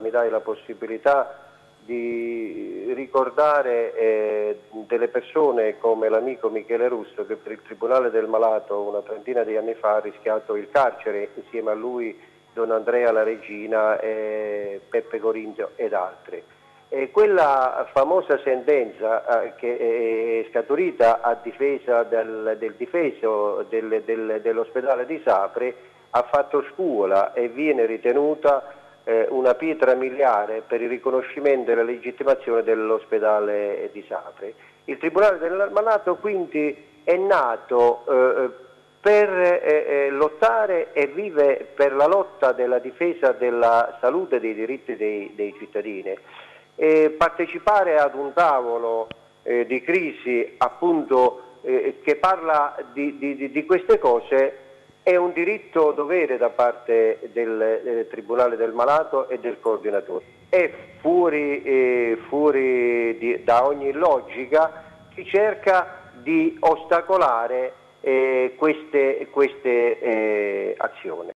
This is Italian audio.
mi dai la possibilità di ricordare eh, delle persone come l'amico Michele Russo che per il Tribunale del Malato una trentina di anni fa ha rischiato il carcere insieme a lui Don Andrea La Regina, eh, Peppe Corintio ed altri. E quella famosa sentenza eh, che è scaturita a difesa del, del difeso del, del, dell'ospedale di Sapri ha fatto scuola e viene ritenuta una pietra miliare per il riconoscimento e la legittimazione dell'ospedale di Sapri. Il Tribunale dell'Armanato quindi è nato eh, per eh, eh, lottare e vive per la lotta della difesa della salute e dei diritti dei, dei cittadini. E partecipare ad un tavolo eh, di crisi appunto eh, che parla di, di, di queste cose è un diritto dovere da parte del, del, Tribunale del Malato e del coordinatore. È fuori, eh, fuori di, da ogni logica chi cerca di ostacolare eh, queste, queste eh, azioni.